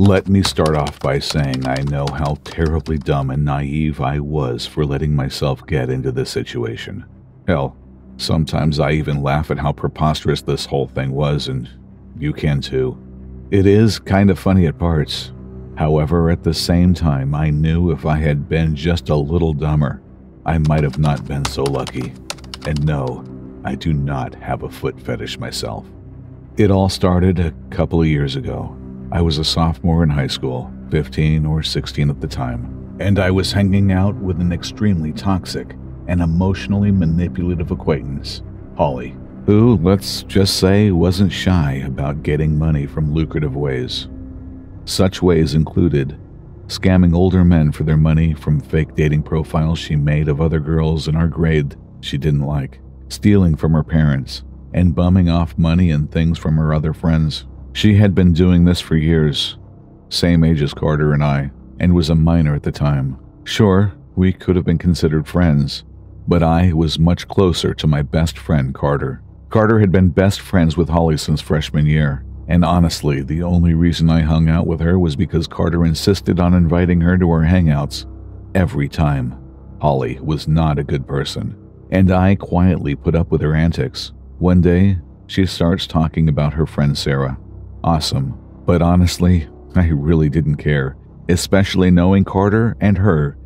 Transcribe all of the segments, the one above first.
Let me start off by saying I know how terribly dumb and naive I was for letting myself get into this situation. Hell, sometimes I even laugh at how preposterous this whole thing was, and you can too. It is kind of funny at parts. However, at the same time, I knew if I had been just a little dumber, I might have not been so lucky. And no, I do not have a foot fetish myself. It all started a couple of years ago. I was a sophomore in high school, 15 or 16 at the time, and I was hanging out with an extremely toxic and emotionally manipulative acquaintance, Holly, who, let's just say, wasn't shy about getting money from lucrative ways. Such ways included scamming older men for their money from fake dating profiles she made of other girls in our grade she didn't like, stealing from her parents, and bumming off money and things from her other friends. She had been doing this for years, same age as Carter and I, and was a minor at the time. Sure, we could have been considered friends, but I was much closer to my best friend Carter. Carter had been best friends with Holly since freshman year, and honestly, the only reason I hung out with her was because Carter insisted on inviting her to our hangouts every time. Holly was not a good person, and I quietly put up with her antics. One day, she starts talking about her friend Sarah. Awesome. But honestly, I really didn't care, especially knowing Carter and her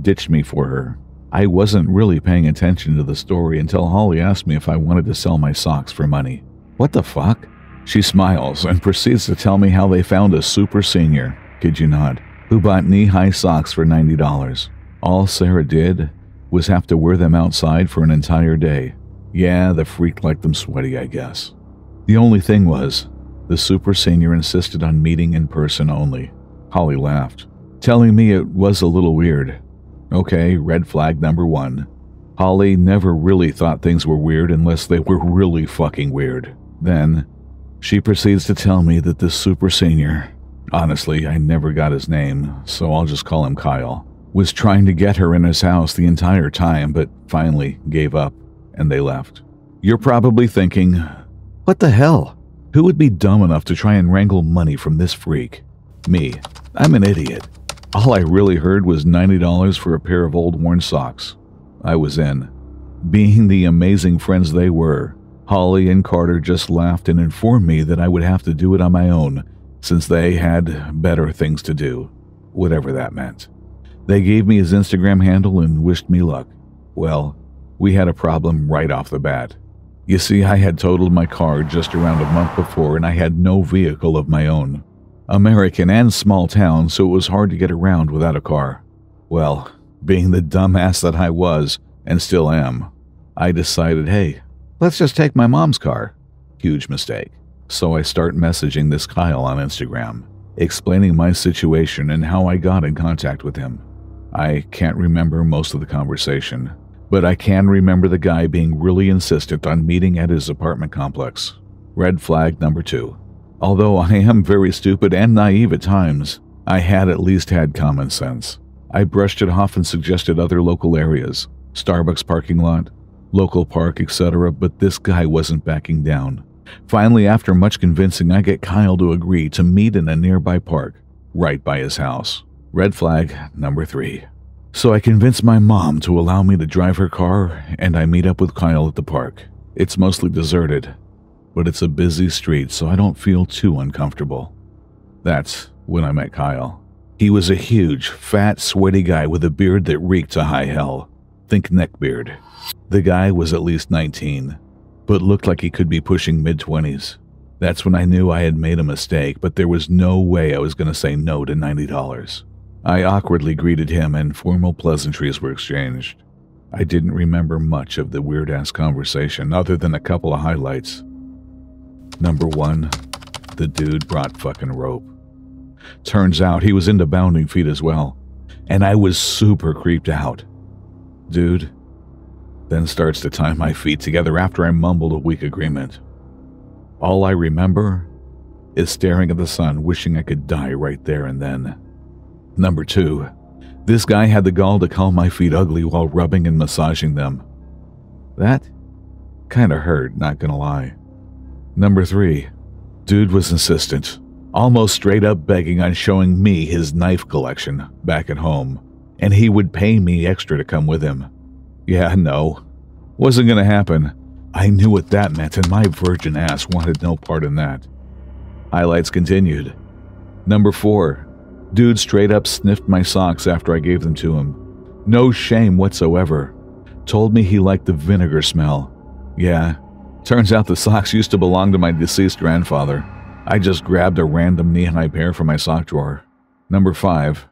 ditched me for her. I wasn't really paying attention to the story until Holly asked me if I wanted to sell my socks for money. What the fuck? She smiles and proceeds to tell me how they found a super senior, kid you not, who bought knee high socks for $90. All Sarah did was have to wear them outside for an entire day. Yeah, the freak liked them sweaty, I guess. The only thing was, the super senior insisted on meeting in person only. Holly laughed, telling me it was a little weird. Okay, red flag number one. Holly never really thought things were weird unless they were really fucking weird. Then, she proceeds to tell me that this super senior, honestly, I never got his name, so I'll just call him Kyle, was trying to get her in his house the entire time, but finally gave up and they left. You're probably thinking, what the hell? Who would be dumb enough to try and wrangle money from this freak? Me. I'm an idiot. All I really heard was $90 for a pair of old worn socks. I was in. Being the amazing friends they were, Holly and Carter just laughed and informed me that I would have to do it on my own since they had better things to do, whatever that meant. They gave me his Instagram handle and wished me luck. Well, we had a problem right off the bat. You see, I had totaled my car just around a month before and I had no vehicle of my own. American and small town, so it was hard to get around without a car. Well, being the dumbass that I was, and still am, I decided, hey, let's just take my mom's car. Huge mistake. So I start messaging this Kyle on Instagram, explaining my situation and how I got in contact with him. I can't remember most of the conversation, but I can remember the guy being really insistent on meeting at his apartment complex. Red flag number two. Although I am very stupid and naive at times, I had at least had common sense. I brushed it off and suggested other local areas Starbucks parking lot, local park, etc., but this guy wasn't backing down. Finally, after much convincing, I get Kyle to agree to meet in a nearby park, right by his house. Red flag number three. So I convince my mom to allow me to drive her car, and I meet up with Kyle at the park. It's mostly deserted, but it's a busy street, so I don't feel too uncomfortable. That's when I met Kyle. He was a huge, fat, sweaty guy with a beard that reeked to high hell. Think neckbeard. The guy was at least 19, but looked like he could be pushing mid 20s. That's when I knew I had made a mistake, but there was no way I was going to say no to $90. I awkwardly greeted him and formal pleasantries were exchanged. I didn't remember much of the weird ass conversation other than a couple of highlights. Number one, the dude brought fucking rope. Turns out he was into bounding feet as well, and I was super creeped out. Dude then starts to tie my feet together after I mumbled a weak agreement. All I remember is staring at the sun, wishing I could die right there and then. Number two, this guy had the gall to call my feet ugly while rubbing and massaging them. That kinda hurt, not gonna lie. Number three, dude was insistent. almost straight up begging on showing me his knife collection back at home, and he would pay me extra to come with him. Yeah, no, wasn't gonna happen. I knew what that meant, and my virgin ass wanted no part in that. Highlights continued. Number 4. Dude straight up sniffed my socks after I gave them to him. No shame whatsoever. Told me he liked the vinegar smell. Yeah, turns out the socks used to belong to my deceased grandfather. I just grabbed a random knee high pair from my sock drawer. Number 5.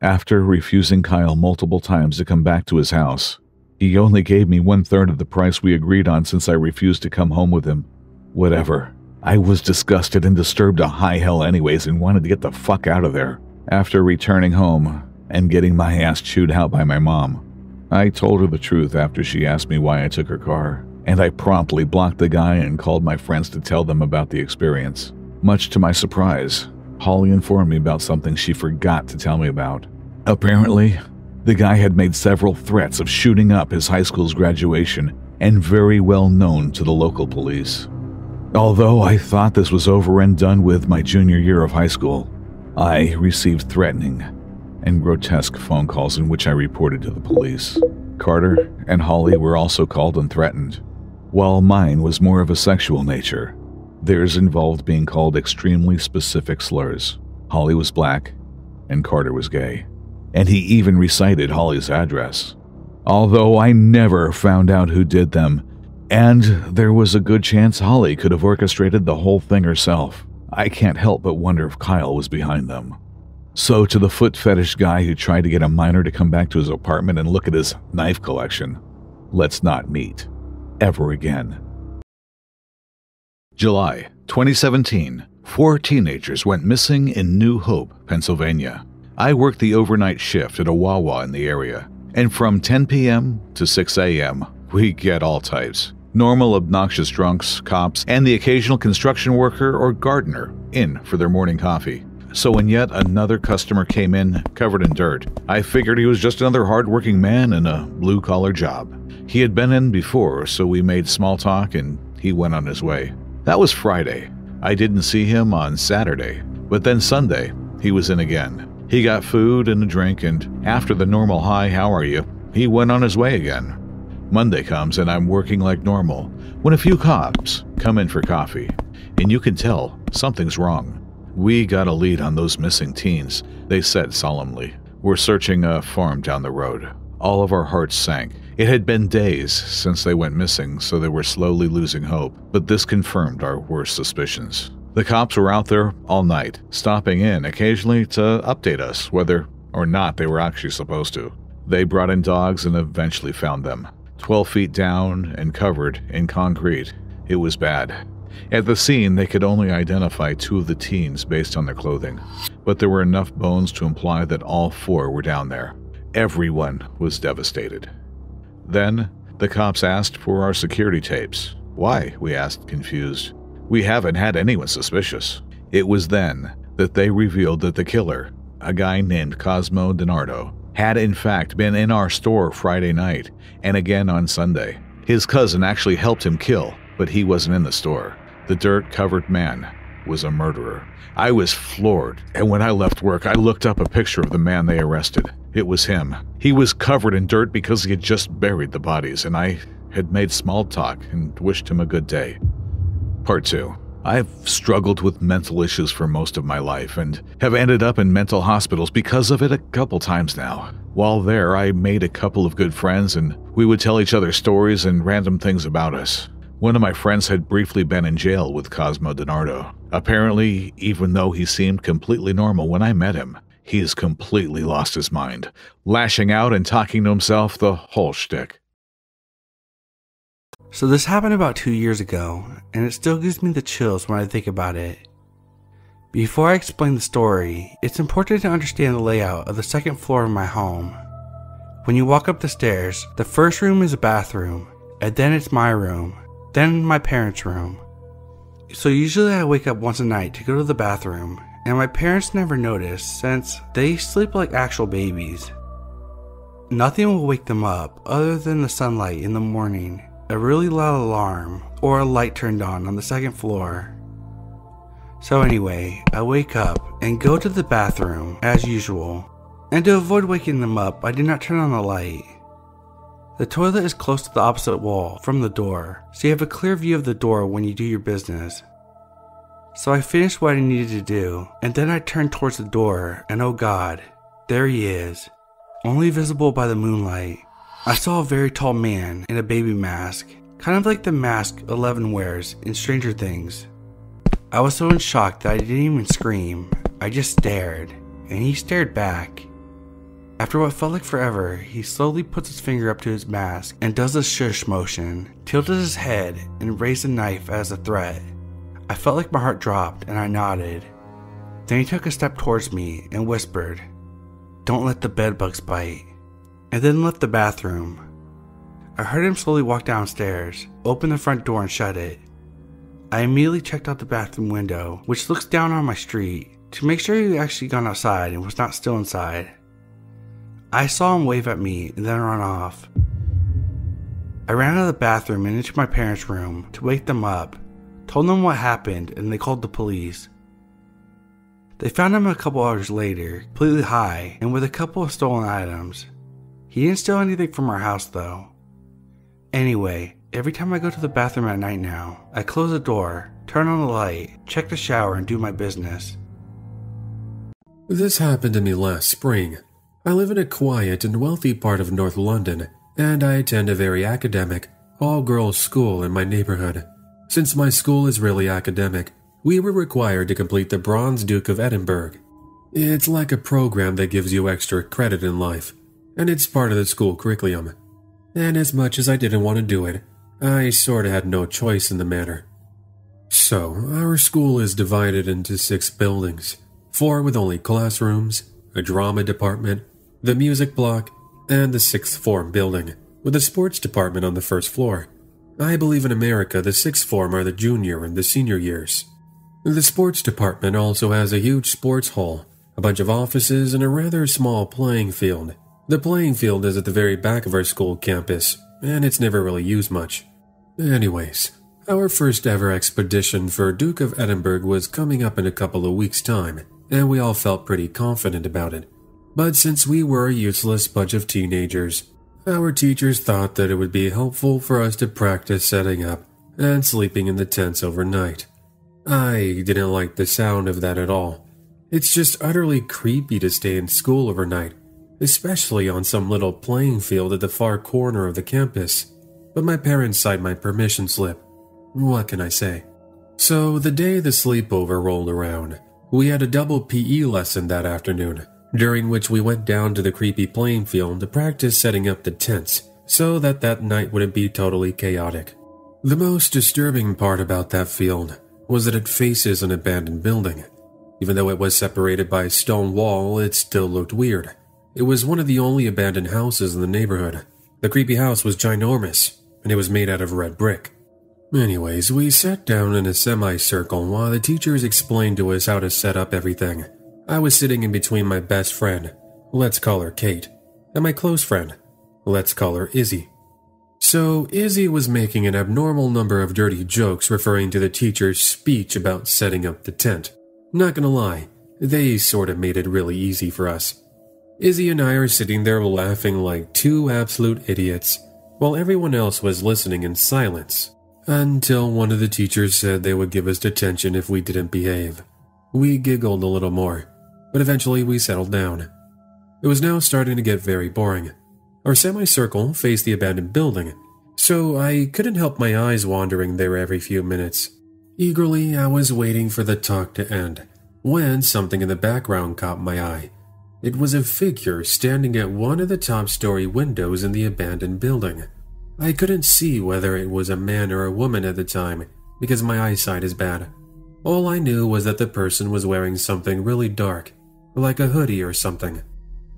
After refusing Kyle multiple times to come back to his house, he only gave me one third of the price we agreed on since I refused to come home with him. Whatever. I was disgusted and disturbed to high hell anyways and wanted to get the fuck out of there. After returning home and getting my ass chewed out by my mom, I told her the truth after she asked me why I took her car, and I promptly blocked the guy and called my friends to tell them about the experience. Much to my surprise, Holly informed me about something she forgot to tell me about. Apparently, the guy had made several threats of shooting up his high school's graduation and very well known to the local police. Although I thought this was over and done with my junior year of high school, I received threatening and grotesque phone calls in which I reported to the police. Carter and Holly were also called and threatened. While mine was more of a sexual nature, theirs involved being called extremely specific slurs. Holly was black and Carter was gay, and he even recited Holly's address. Although I never found out who did them, and there was a good chance Holly could have orchestrated the whole thing herself. I can't help but wonder if Kyle was behind them. So, to the foot fetish guy who tried to get a minor to come back to his apartment and look at his knife collection, let's not meet. Ever again. July 2017. Four teenagers went missing in New Hope, Pennsylvania. I worked the overnight shift at a Wawa in the area, and from 10 p.m. to 6 a.m., we get all types normal obnoxious drunks, cops, and the occasional construction worker or gardener in for their morning coffee. So when yet another customer came in covered in dirt, I figured he was just another hardworking man in a blue collar job. He had been in before, so we made small talk and he went on his way. That was Friday. I didn't see him on Saturday, but then Sunday, he was in again. He got food and a drink, and after the normal hi, how are you, he went on his way again. Monday comes and I'm working like normal when a few cops come in for coffee, and you can tell something's wrong. We got a lead on those missing teens, they said solemnly. We're searching a farm down the road. All of our hearts sank. It had been days since they went missing, so they were slowly losing hope, but this confirmed our worst suspicions. The cops were out there all night, stopping in occasionally to update us whether or not they were actually supposed to. They brought in dogs and eventually found them. 12 feet down and covered in concrete. It was bad. At the scene, they could only identify two of the teens based on their clothing, but there were enough bones to imply that all four were down there. Everyone was devastated. Then, the cops asked for our security tapes. Why? We asked, confused. We haven't had anyone suspicious. It was then that they revealed that the killer, a guy named Cosmo DiNardo, had in fact been in our store Friday night and again on Sunday. His cousin actually helped him kill, but he wasn't in the store. The dirt covered man was a murderer. I was floored, and when I left work, I looked up a picture of the man they arrested. It was him. He was covered in dirt because he had just buried the bodies, and I had made small talk and wished him a good day. Part 2 I've struggled with mental issues for most of my life and have ended up in mental hospitals because of it a couple times now. While there, I made a couple of good friends and we would tell each other stories and random things about us. One of my friends had briefly been in jail with Cosmo DiNardo. Apparently, even though he seemed completely normal when I met him, he has completely lost his mind, lashing out and talking to himself the whole shtick. So this happened about two years ago, and it still gives me the chills when I think about it. Before I explain the story, it's important to understand the layout of the second floor of my home. When you walk up the stairs, the first room is a bathroom, and then it's my room, then my parents' room. So usually I wake up once a night to go to the bathroom, and my parents never notice since they sleep like actual babies. Nothing will wake them up other than the sunlight in the morning a really loud alarm or a light turned on on the second floor. So, anyway, I wake up and go to the bathroom as usual. And to avoid waking them up, I do not turn on the light. The toilet is close to the opposite wall from the door, so you have a clear view of the door when you do your business. So I finished what I needed to do, and then I turned towards the door, and oh god, there he is, only visible by the moonlight. I saw a very tall man in a baby mask, kind of like the mask Eleven wears in Stranger Things. I was so in shock that I didn't even scream, I just stared, and he stared back. After what felt like forever, he slowly puts his finger up to his mask and does a shush motion, tilted his head, and raised a knife as a threat. I felt like my heart dropped and I nodded. Then he took a step towards me and whispered, Don't let the bedbugs bite, and then left the bathroom. I heard him slowly walk downstairs, open the front door, and shut it. I immediately checked out the bathroom window, which looks down on my street, to make sure he had actually gone outside and was not still inside. I saw him wave at me and then run off. I ran out of the bathroom and into my parents' room to wake them up, told them what happened, and they called the police. They found him a couple hours later, completely high and with a couple of stolen items. He didn't steal anything from our house though. Anyway, every time I go to the bathroom at night now, I close the door, turn on the light, check the shower, and do my business. This happened to me last spring. I live in a quiet and wealthy part of North London, and I attend a very academic, all girls school in my neighborhood. Since my school is really academic, we were required to complete the Bronze Duke of Edinburgh. It's like a program that gives you extra credit in life, and it's part of the school curriculum. And as much as I didn't want to do it, I sorta had no choice in the matter. So, our school is divided into six buildings four with only classrooms, a drama department, the music block, and the sixth form building, with a sports department on the first floor. I believe in America the sixth form are the junior and the senior years. The sports department also has a huge sports hall, a bunch of offices, and a rather small playing field. The playing field is at the very back of our school campus, and it's never really used much. Anyways, our first ever expedition for Duke of Edinburgh was coming up in a couple of weeks' time, and we all felt pretty confident about it. But since we were a useless bunch of teenagers, our teachers thought that it would be helpful for us to practice setting up and sleeping in the tents overnight. I didn't like the sound of that at all. It's just utterly creepy to stay in school overnight, especially on some little playing field at the far corner of the campus. But my parents signed my permission slip. What can I say? So, the day the sleepover rolled around, we had a double PE lesson that afternoon during which we went down to the creepy playing field to practice setting up the tents so that that night wouldn't be totally chaotic. The most disturbing part about that field was that it faces an abandoned building. Even though it was separated by a stone wall, it still looked weird. It was one of the only abandoned houses in the neighborhood. The creepy house was ginormous, and it was made out of red brick. Anyways, we sat down in a semicircle while the teachers explained to us how to set up everything. I was sitting in between my best friend, let's call her Kate, and my close friend, let's call her Izzy. So, Izzy was making an abnormal number of dirty jokes referring to the teacher's speech about setting up the tent. Not gonna lie, they sort of made it really easy for us. Izzy and I are sitting there laughing like two absolute idiots, while everyone else was listening in silence, until one of the teachers said they would give us detention if we didn't behave. We giggled a little more, but eventually we settled down. It was now starting to get very boring. Our semicircle faced the abandoned building, so I couldn't help my eyes wandering there every few minutes. Eagerly, I was waiting for the talk to end when something in the background caught my eye. It was a figure standing at one of the top story windows in the abandoned building. I couldn't see whether it was a man or a woman at the time because my eyesight is bad. All I knew was that the person was wearing something really dark like a hoodie or something.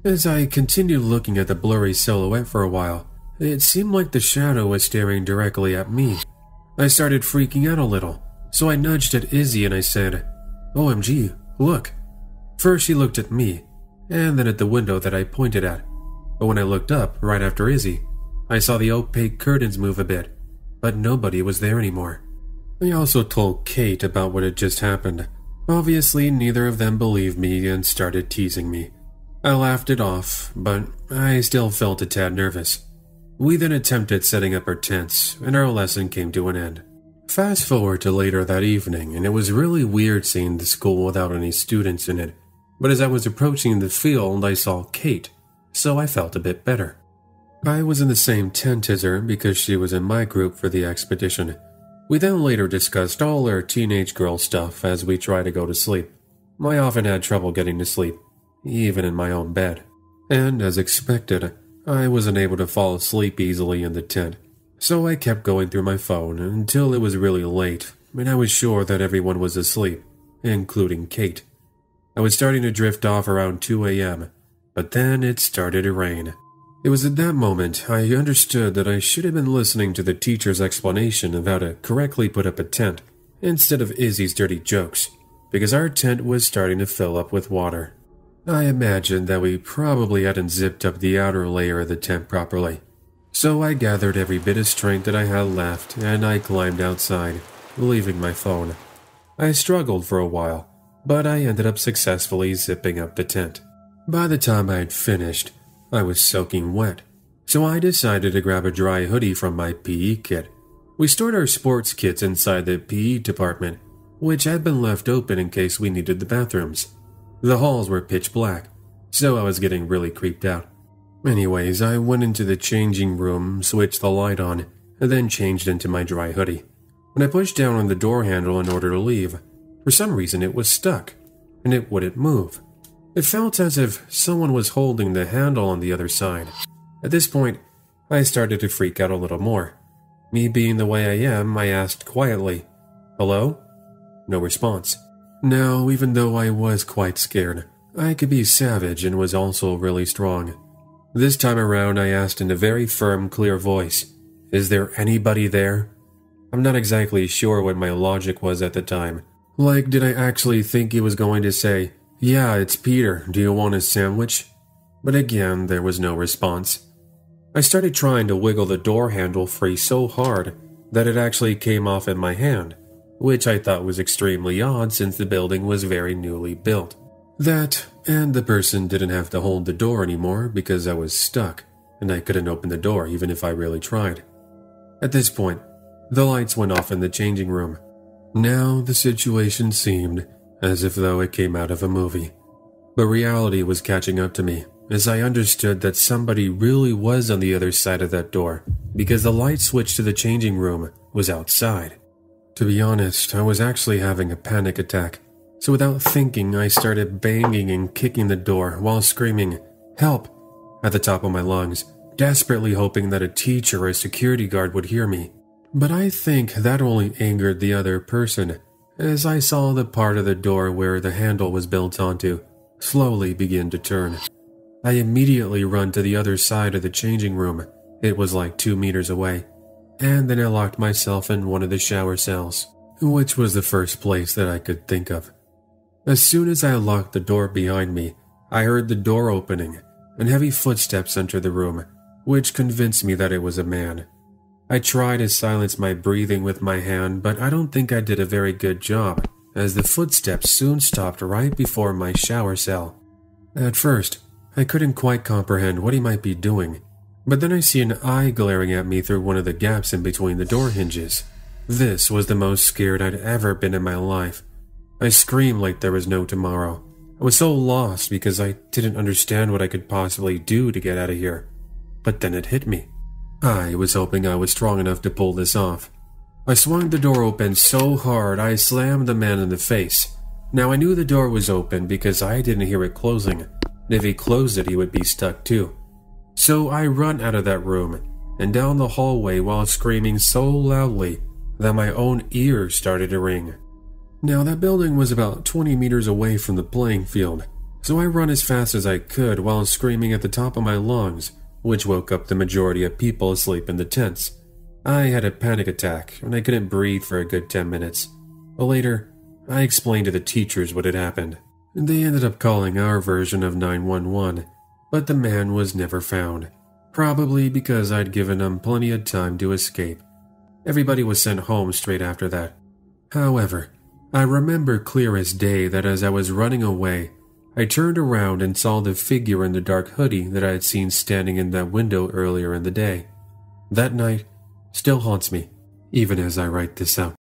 As I continued looking at the blurry silhouette for a while, it seemed like the shadow was staring directly at me. I started freaking out a little, so I nudged at Izzy and I said, OMG, look. First, she looked at me, and then at the window that I pointed at. But when I looked up, right after Izzy, I saw the opaque curtains move a bit, but nobody was there anymore. I also told Kate about what had just happened, Obviously, neither of them believed me and started teasing me. I laughed it off, but I still felt a tad nervous. We then attempted setting up our tents, and our lesson came to an end. Fast forward to later that evening, and it was really weird seeing the school without any students in it. But as I was approaching the field, I saw Kate, so I felt a bit better. I was in the same tent as her because she was in my group for the expedition. We then later discussed all our teenage girl stuff as we tried to go to sleep. I often had trouble getting to sleep, even in my own bed. And as expected, I wasn't able to fall asleep easily in the tent. So I kept going through my phone until it was really late, and I was sure that everyone was asleep, including Kate. I was starting to drift off around 2 a.m., but then it started to rain. It was at that moment I understood that I should have been listening to the teacher's explanation of how to correctly put up a tent instead of Izzy's dirty jokes, because our tent was starting to fill up with water. I imagined that we probably hadn't zipped up the outer layer of the tent properly, so I gathered every bit of strength that I had left and I climbed outside, leaving my phone. I struggled for a while, but I ended up successfully zipping up the tent. By the time I had finished, I was soaking wet, so I decided to grab a dry hoodie from my PE kit. We stored our sports kits inside the PE department, which had been left open in case we needed the bathrooms. The halls were pitch black, so I was getting really creeped out. Anyways, I went into the changing room, switched the light on, and then changed into my dry hoodie. When I pushed down on the door handle in order to leave, for some reason it was stuck, and it wouldn't move. It felt as if someone was holding the handle on the other side. At this point, I started to freak out a little more. Me being the way I am, I asked quietly, Hello? No response. Now, even though I was quite scared, I could be savage and was also really strong. This time around, I asked in a very firm, clear voice, Is there anybody there? I'm not exactly sure what my logic was at the time. Like, did I actually think he was going to say, Yeah, it's Peter, do you want a sandwich? But again, there was no response. I started trying to wiggle the door handle free so hard that it actually came off in my hand, which I thought was extremely odd since the building was very newly built. That, and the person didn't have to hold the door anymore because I was stuck, and I couldn't open the door even if I really tried. At this point, the lights went off in the changing room. Now the situation seemed as if though it came out of a movie. But reality was catching up to me as I understood that somebody really was on the other side of that door because the light switch to the changing room was outside. To be honest, I was actually having a panic attack so without thinking, I started banging and kicking the door while screaming, Help! at the top of my lungs, desperately hoping that a teacher or a security guard would hear me. But I think that only angered the other person, as I saw the part of the door where the handle was built onto slowly begin to turn. I immediately run to the other side of the changing room. It was like two meters away. And then I locked myself in one of the shower cells, which was the first place that I could think of. As soon as I locked the door behind me, I heard the door opening and heavy footsteps enter the room, which convinced me that it was a man. I tried to silence my breathing with my hand, but I don't think I did a very good job, as the footsteps soon stopped right before my shower cell. At first, I couldn't quite comprehend what he might be doing, but then I see an eye glaring at me through one of the gaps in between the door hinges. This was the most scared I'd ever been in my life. I screamed like there was no tomorrow. I was so lost because I didn't understand what I could possibly do to get out of here. But then it hit me. I was hoping I was strong enough to pull this off. I swung the door open so hard I slammed the man in the face. Now I knew the door was open because I didn't hear it closing. If he closed it, he would be stuck too. So I run out of that room and down the hallway while screaming so loudly that my own ears started to ring. Now, that building was about 20 meters away from the playing field, so I run as fast as I could while screaming at the top of my lungs, which woke up the majority of people asleep in the tents. I had a panic attack and I couldn't breathe for a good 10 minutes. But later, I explained to the teachers what had happened. They ended up calling our version of 911, but the man was never found, probably because I'd given them plenty of time to escape. Everybody was sent home straight after that. However, I remember clear as day that as I was running away, I turned around and saw the figure in the dark hoodie that I had seen standing in that window earlier in the day. That night still haunts me, even as I write this out.